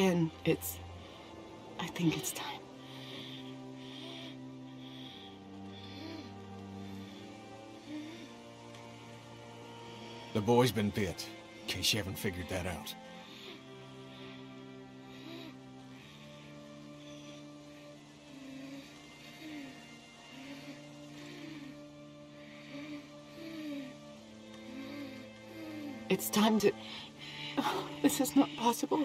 again. It's. I think it's time. The boy's been bit, in case you haven't figured that out. It's time to. Oh, this is not possible.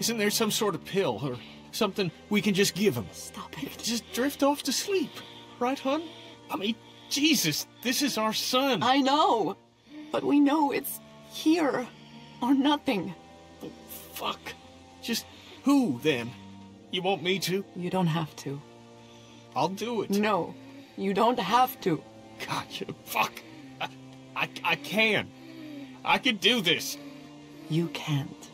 Isn't there some sort of pill or something we can just give him? Stop it. Just drift off to sleep. Right, hon? I mean, Jesus, this is our son. I know. But we know it's here or nothing. Oh, fuck. Just who, then? You want me to? You don't have to. I'll do it. No, you don't have to. Gotcha. Fuck. I, I, I can. I can do this. You can't.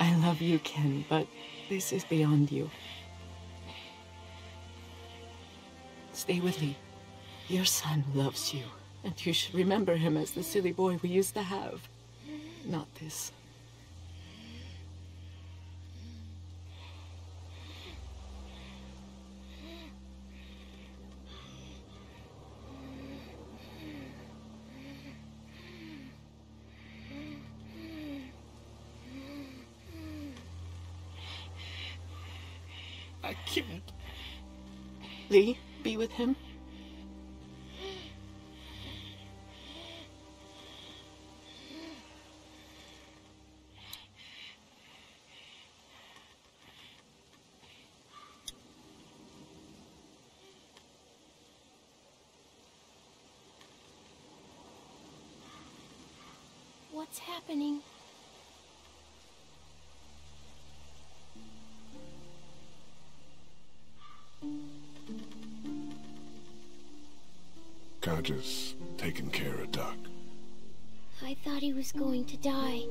I love you, Ken, but this is beyond you. Stay with me. Your son loves you, and you should remember him as the silly boy we used to have. Not this. I can't. Lee, be with him. What's happening? Katjaa's taking care of Duck. I thought he was going to die.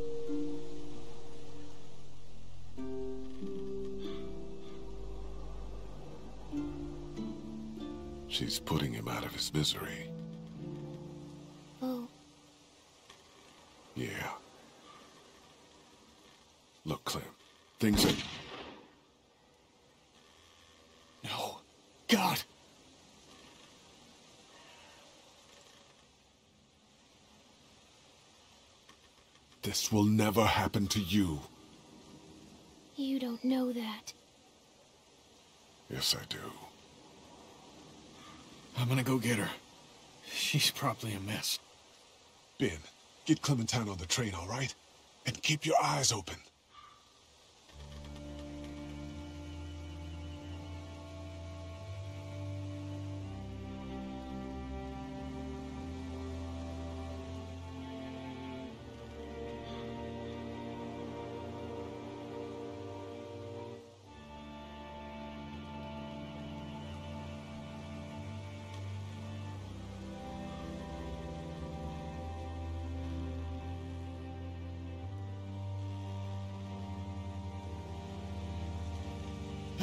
She's putting him out of his misery. Oh, Yeah. Look, Clem, things are... No. God. This will never happen to you. you don't know that. Yes, I do. I'm gonna go get her. She's probably a mess. Ben, get Clementine on the train, all right? And keep your eyes open.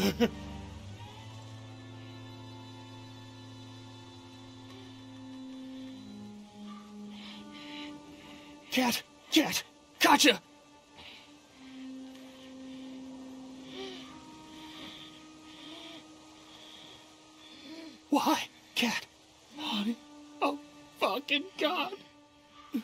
Cat! Cat! Gotcha! Why? Cat? Honey? Oh, fucking God!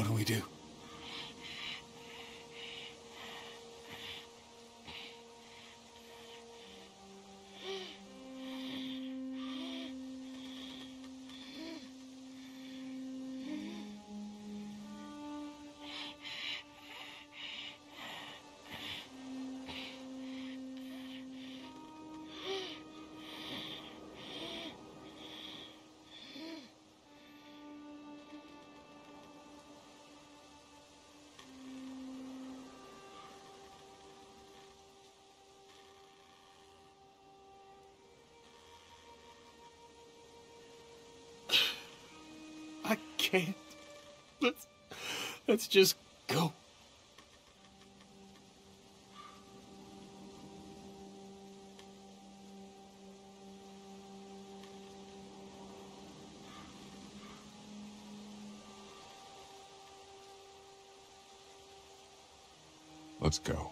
What do we do? Can't. Let's let's just go. Let's go.